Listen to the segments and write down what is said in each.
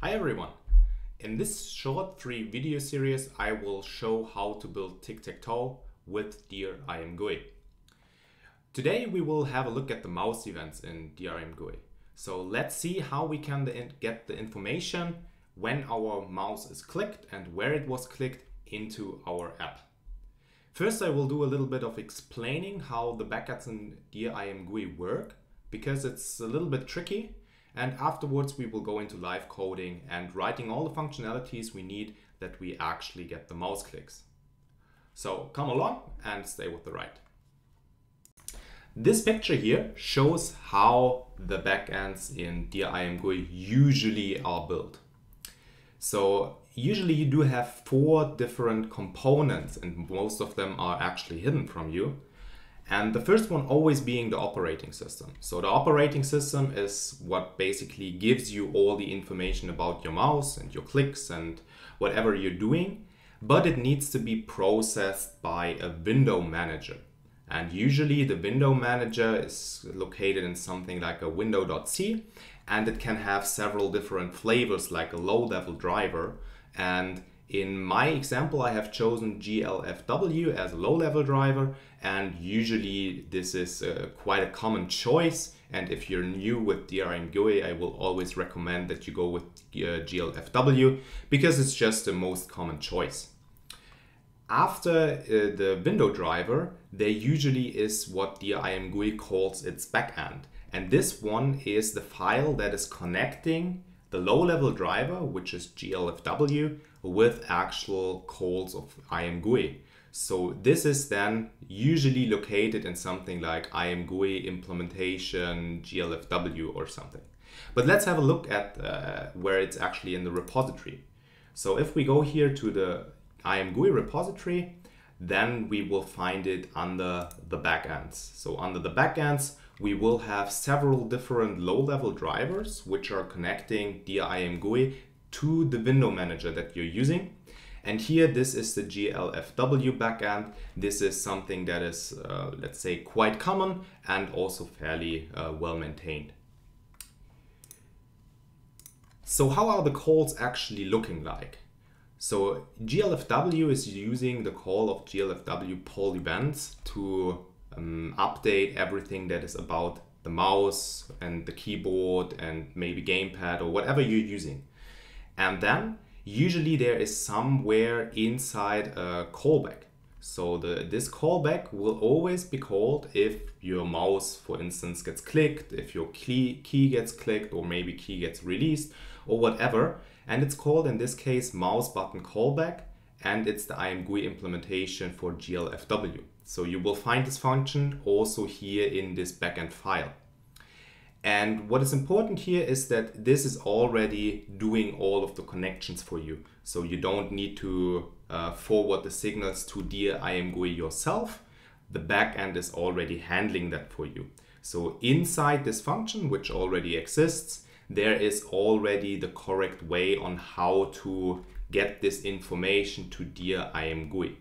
Hi everyone! In this short free video series I will show how to build tic-tac-toe with Dear ImGui. Today we will have a look at the mouse events in Dear ImGui. So let's see how we can get the information when our mouse is clicked and where it was clicked into our app. First I will do a little bit of explaining how the backends in Dear ImGui work because it's a little bit tricky and afterwards we will go into live coding and writing all the functionalities we need that we actually get the mouse clicks. So come along and stay with the ride. This picture here shows how the backends in Dear ImGui usually are built. So usually you do have four different components and most of them are actually hidden from you. And the first one always being the operating system. So the operating system is what basically gives you all the information about your mouse and your clicks and whatever you're doing, but it needs to be processed by a window manager. And usually the window manager is located in something like a window.c and it can have several different flavors like a low level driver. And in my example, I have chosen GLFW as a low-level driver, and usually this is uh, quite a common choice. And if you're new with Dear ImGui, I will always recommend that you go with uh, GLFW because it's just the most common choice. After uh, the window driver, there usually is what Dear ImGui calls its backend. And this one is the file that is connecting the low-level driver, which is GLFW, with actual calls of IMGUI. So this is then usually located in something like IMGUI implementation GLFW or something. But let's have a look at uh, where it's actually in the repository. So if we go here to the IMGUI repository, then we will find it under the backends. So under the backends, we will have several different low-level drivers which are connecting Dear ImGui to the window manager that you're using. And here, this is the GLFW backend. This is something that is, uh, let's say, quite common and also fairly uh, well maintained. So how are the calls actually looking like? So GLFW is using the call of GLFW poll events to um, update everything that is about the mouse and the keyboard and maybe gamepad or whatever you're using. And then usually there is somewhere inside a callback. So the, this callback will always be called if your mouse, for instance, gets clicked, if your key, key gets clicked, or maybe key gets released, or whatever. And it's called, in this case, mouse button callback, and it's the IMGUI implementation for GLFW. So you will find this function also here in this backend file. And what is important here is that this is already doing all of the connections for you. So you don't need to uh, forward the signals to Dear IMGUI yourself. The backend is already handling that for you. So inside this function, which already exists, there is already the correct way on how to get this information to Dear IMGUI.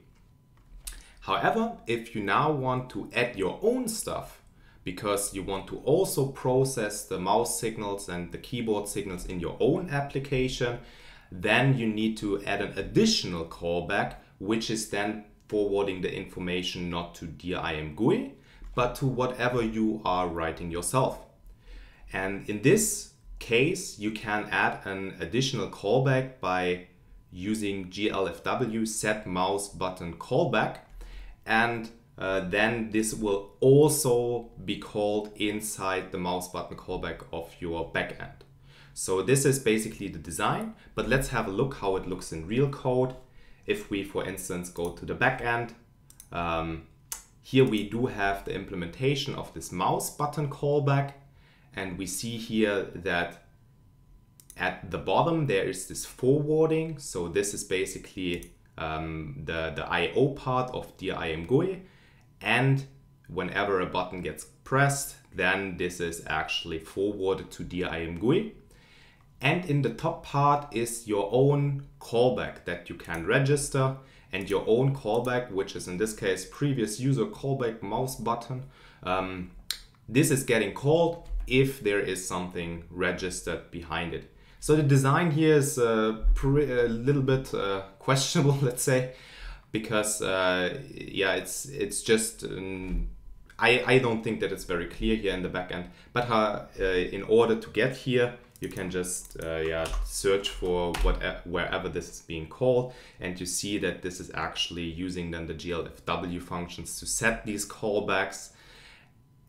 However, if you now want to add your own stuff, because you want to also process the mouse signals and the keyboard signals in your own application, then you need to add an additional callback, which is then forwarding the information not to Dear ImGui, but to whatever you are writing yourself. And in this case, you can add an additional callback by using glfw set mouse button callback and uh, then this will also be called inside the mouse button callback of your backend. So this is basically the design, but let's have a look how it looks in real code. If we, for instance, go to the backend, um, here we do have the implementation of this mouse button callback, and we see here that at the bottom there is this forwarding. So this is basically um, the, the I.O. part of the GUI. And whenever a button gets pressed, then this is actually forwarded to the GUI. And in the top part is your own callback that you can register and your own callback, which is in this case previous user callback mouse button. Um, this is getting called if there is something registered behind it. So the design here is uh, a little bit uh, questionable, let's say, because uh, yeah, it's it's just um, I I don't think that it's very clear here in the backend. But in order to get here, you can just uh, yeah search for whatever wherever this is being called, and you see that this is actually using then the glfw functions to set these callbacks.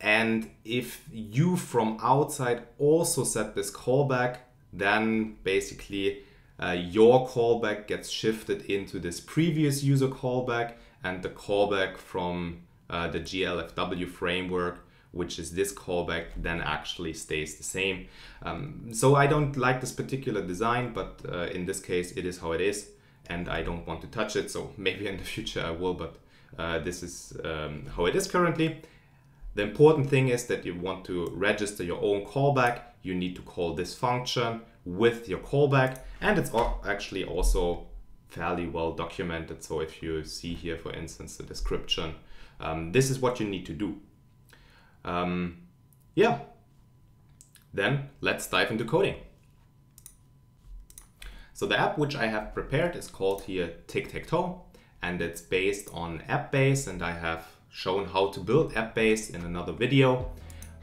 And if you from outside also set this callback, then basically uh, your callback gets shifted into this previous user callback and the callback from uh, the GLFW framework, which is this callback, then actually stays the same. Um, so I don't like this particular design, but uh, in this case, it is how it is, and I don't want to touch it. So maybe in the future I will, but uh, this is um, how it is currently. The important thing is that you want to register your own callback. You need to call this function with your callback, and it's actually also fairly well documented. So if you see here, for instance, the description, um, this is what you need to do. Um, yeah, then let's dive into coding. So the app which I have prepared is called here Tic-Tac-Toe and it's based on AppBase and I have shown how to build AppBase in another video.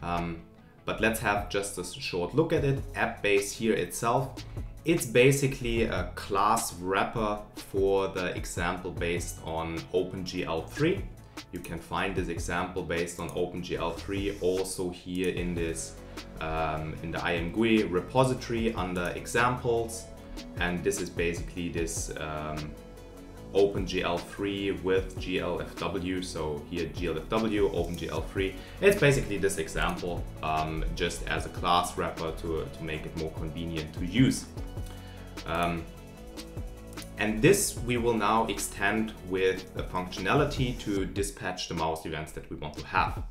Um, but let's have just a short look at it. AppBase here itself, it's basically a class wrapper for the example based on OpenGL3. You can find this example based on OpenGL3 also here in this um, in the IMGUI repository under examples. And this is basically this um, OpenGL3 with GLFW. So here GLFW, OpenGL3. It's basically this example um, just as a class wrapper to, to make it more convenient to use. Um, and this we will now extend with a functionality to dispatch the mouse events that we want to have.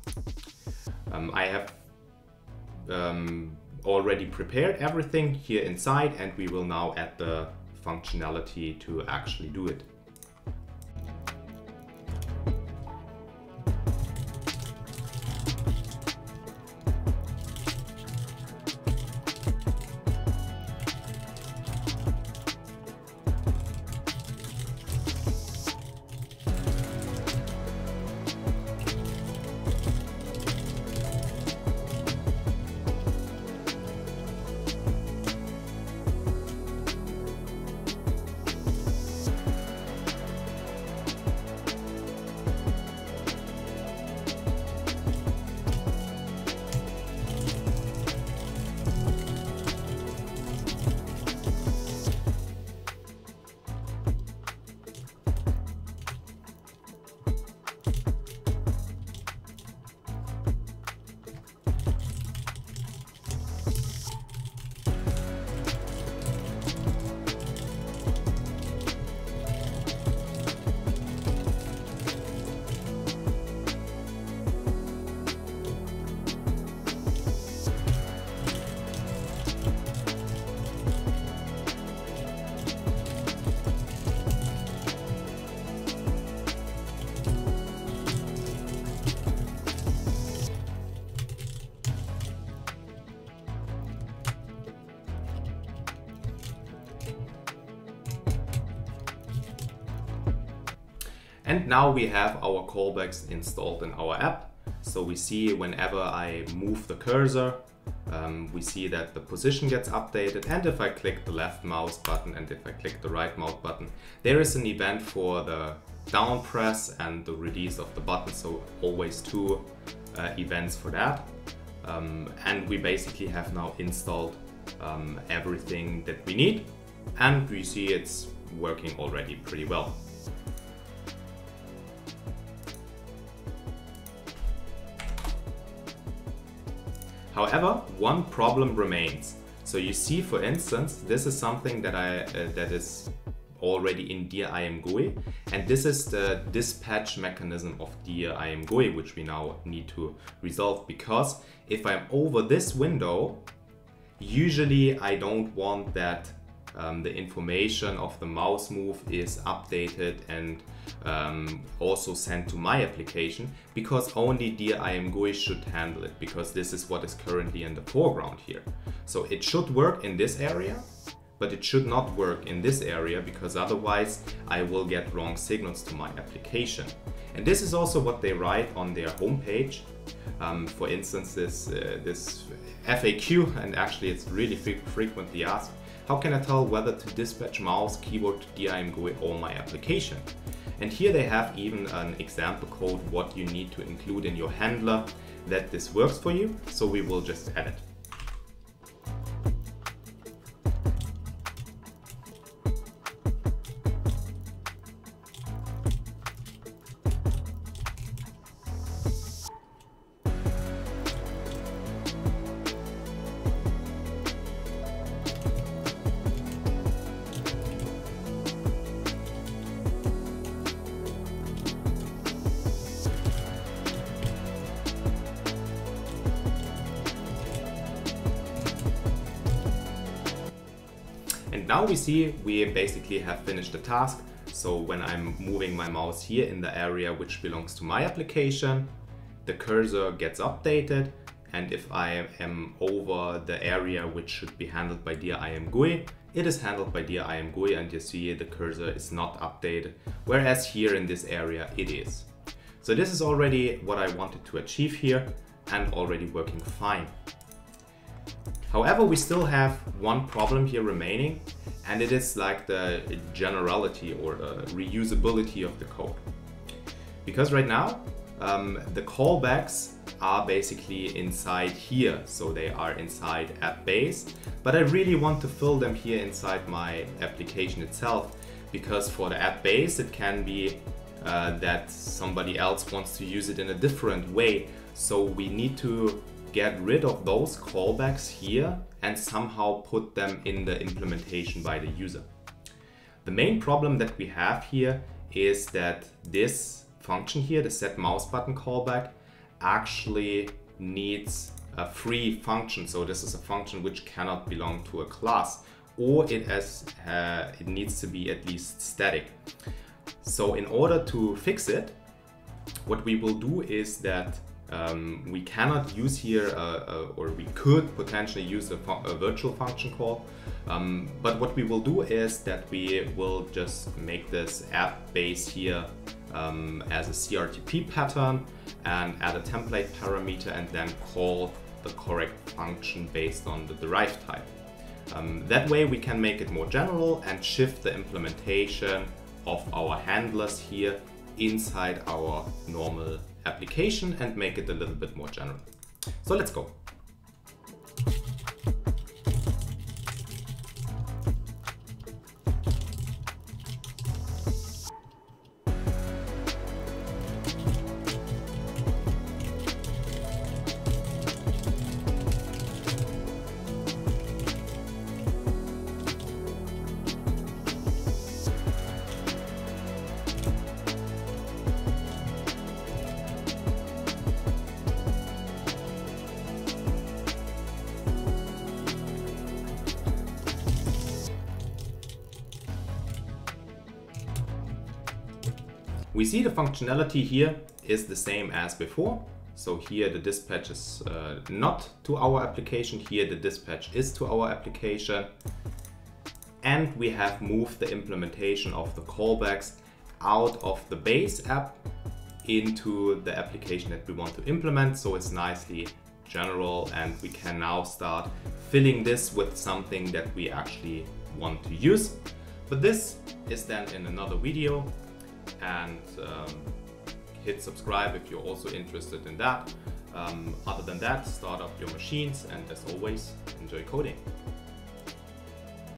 Um, I have um, already prepared everything here inside and we will now add the functionality to actually do it. And now we have our callbacks installed in our app. So we see whenever I move the cursor, um, we see that the position gets updated and if I click the left mouse button and if I click the right mouse button, there is an event for the down press and the release of the button. So always two uh, events for that. Um, and we basically have now installed um, everything that we need and we see it's working already pretty well. However, one problem remains. So you see, for instance, this is something that I uh, that is already in Dear ImGui, and this is the dispatch mechanism of Dear ImGui, which we now need to resolve. Because if I'm over this window, usually I don't want that um, the information of the mouse move is updated and um, also sent to my application because only Dear IM should handle it because this is what is currently in the foreground here. So it should work in this area, but it should not work in this area because otherwise I will get wrong signals to my application. And this is also what they write on their homepage. Um, for instance, this, uh, this FAQ, and actually it's really fre frequently asked, how can I tell whether to dispatch mouse, keyboard, Dear ImGui or my application? And here they have even an example code what you need to include in your handler that this works for you. So we will just add it. Now we see we basically have finished the task. So when I'm moving my mouse here in the area which belongs to my application, the cursor gets updated. And if I am over the area which should be handled by Dear IM it is handled by Dear IM and you see the cursor is not updated. Whereas here in this area it is. So this is already what I wanted to achieve here and already working fine. However, we still have one problem here remaining, and it is like the generality or the reusability of the code. Because right now, um, the callbacks are basically inside here, so they are inside app base, but I really want to fill them here inside my application itself, because for the app base, it can be uh, that somebody else wants to use it in a different way. So we need to get rid of those callbacks here and somehow put them in the implementation by the user. The main problem that we have here is that this function here, the set mouse button callback, actually needs a free function. So this is a function which cannot belong to a class or it, has, uh, it needs to be at least static. So in order to fix it, what we will do is that um, we cannot use here, uh, uh, or we could potentially use a, a virtual function call. Um, but what we will do is that we will just make this app base here um, as a CRTP pattern and add a template parameter and then call the correct function based on the derived type. Um, that way we can make it more general and shift the implementation of our handlers here inside our normal application and make it a little bit more general. So let's go. We see the functionality here is the same as before. So here the dispatch is uh, not to our application, here the dispatch is to our application. And we have moved the implementation of the callbacks out of the base app into the application that we want to implement. So it's nicely general and we can now start filling this with something that we actually want to use. But this is then in another video and um, hit subscribe if you're also interested in that. Um, other than that, start up your machines and as always, enjoy coding.